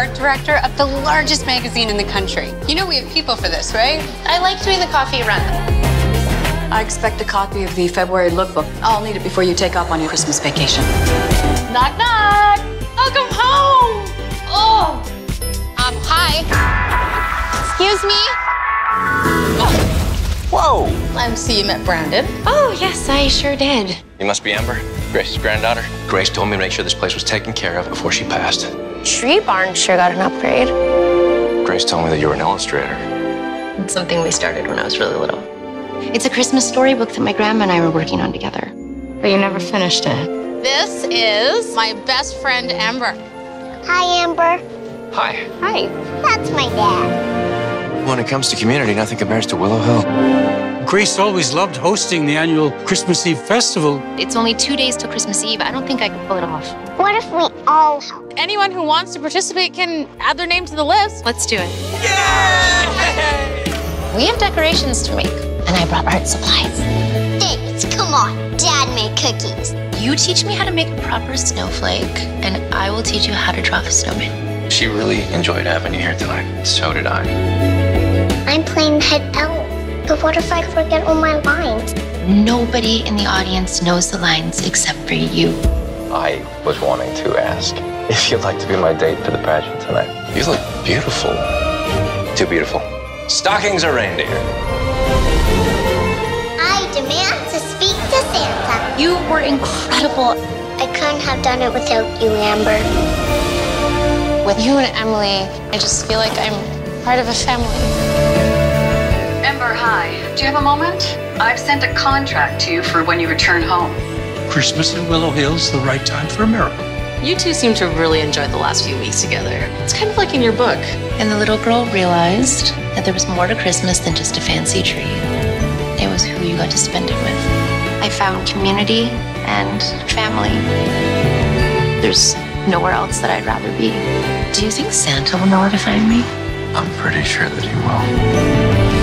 art director of the largest magazine in the country. You know we have people for this, right? I like doing the coffee run. I expect a copy of the February lookbook. I'll need it before you take off on your Christmas vacation. Knock, knock. Welcome home. Oh. Um, hi. Excuse me? Whoa! I'm so you met Brandon. Oh, yes, I sure did. You must be Amber, Grace's granddaughter. Grace told me to make sure this place was taken care of before she passed. Tree Barn sure got an upgrade. Grace told me that you were an illustrator. It's something we started when I was really little. It's a Christmas storybook that my grandma and I were working on together. But you never finished it. This is my best friend, Amber. Hi, Amber. Hi. Hi. That's my dad. When it comes to community, nothing compares to Willow Hill. Grace always loved hosting the annual Christmas Eve festival. It's only two days till Christmas Eve. I don't think I could pull it off. What if we all help? Anyone who wants to participate can add their name to the list. Let's do it. Yay! We have decorations to make, and I brought art supplies. Thanks. Come on. Dad made cookies. You teach me how to make a proper snowflake, and I will teach you how to draw a snowman. She really enjoyed having you here tonight. So did I. I'm playing head elf. But what if I forget all my lines? Nobody in the audience knows the lines except for you. I was wanting to ask if you'd like to be my date for the pageant tonight. You look beautiful. Too beautiful. Stockings or reindeer? I demand to speak to Santa. You were incredible. I couldn't have done it without you, Amber. With you and Emily, I just feel like I'm part of a family. Ember, hi. Do you have a moment? I've sent a contract to you for when you return home. Christmas in Willow Hill's the right time for a miracle. You two seem to really enjoy the last few weeks together. It's kind of like in your book. And the little girl realized that there was more to Christmas than just a fancy tree. It was who you got to spend it with. I found community and family. There's nowhere else that I'd rather be. Do you think Santa will know where to find me? I'm pretty sure that he will.